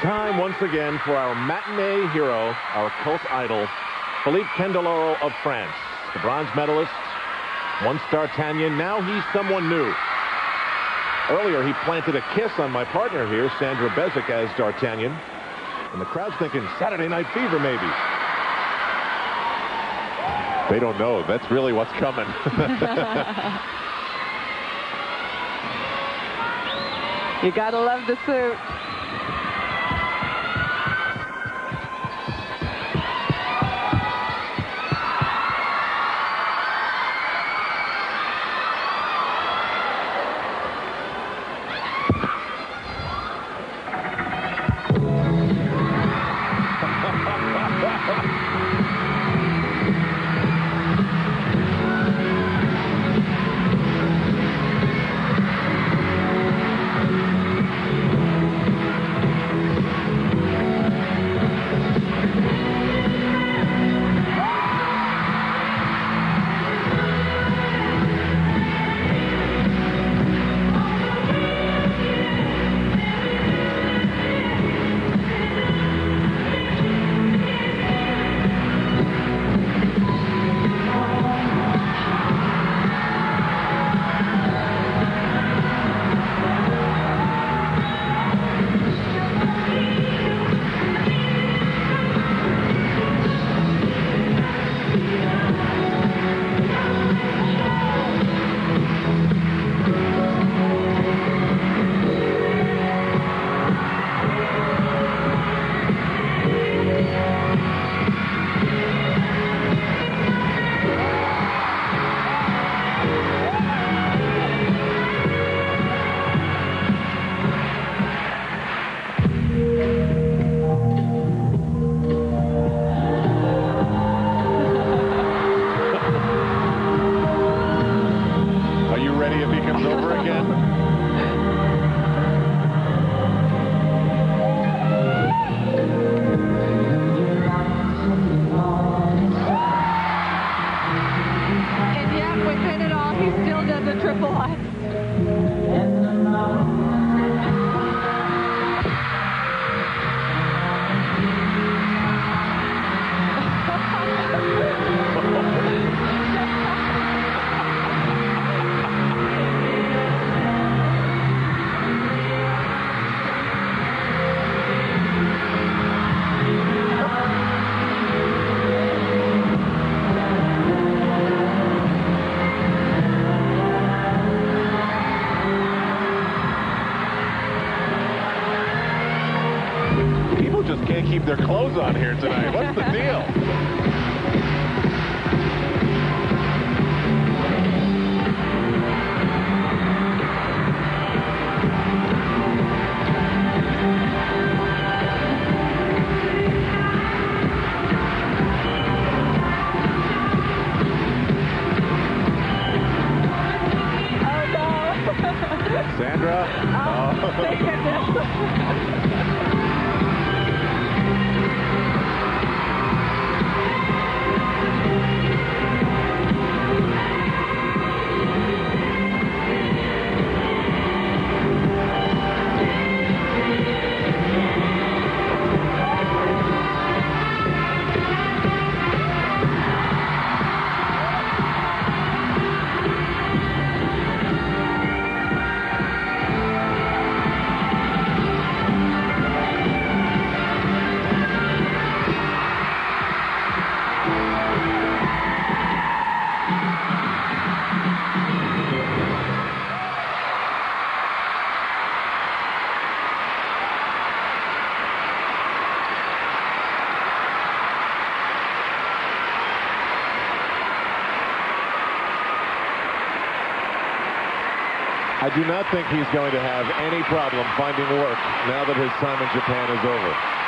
time once again for our matinee hero, our cult idol, Philippe Candeloro of France. The bronze medalist, once D'Artagnan, now he's someone new. Earlier, he planted a kiss on my partner here, Sandra Bezic, as D'Artagnan. And the crowd's thinking, Saturday Night Fever, maybe. They don't know. That's really what's coming. you gotta love the suit. ready if he comes over again? And yet, within it all, he still does a triple left. Keep their clothes on here tonight. What's the deal? Sandra? Oh, I do not think he's going to have any problem finding work now that his time in Japan is over.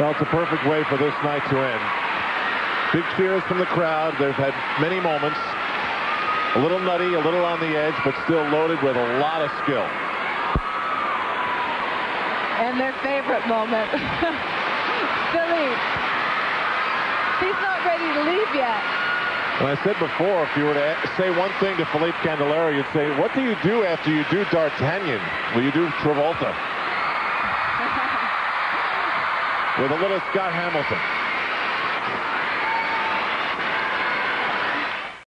Well, it's a perfect way for this night to end. Big cheers from the crowd. They've had many moments. A little nutty, a little on the edge, but still loaded with a lot of skill. And their favorite moment. Philippe. He's not ready to leave yet. And I said before, if you were to say one thing to Philippe Candeloro, you'd say, what do you do after you do D'Artagnan? Will you do Travolta? With a little Scott Hamilton.